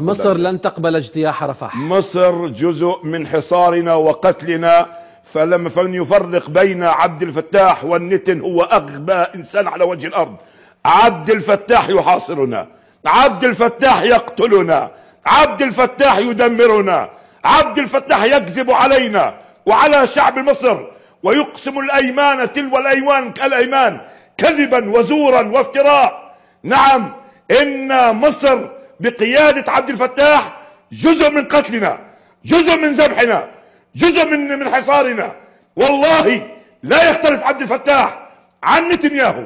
مصر لن تقبل اجتياح رفح. مصر جزء من حصارنا وقتلنا فلم فمن يفرق بين عبد الفتاح والنتن هو أغبى إنسان على وجه الأرض. عبد الفتاح يحاصرنا عبد الفتاح يقتلنا عبد الفتاح يدمرنا عبد الفتاح يكذب علينا وعلى شعب مصر ويقسم الأيمان تلو الايمان كالأيمان كذبا وزورا وافتراء. نعم إن مصر بقيادة عبد الفتاح جزء من قتلنا جزء من ذبحنا جزء من من حصارنا. والله لا يختلف عبد الفتاح عن نتنياهو.